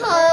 Oh.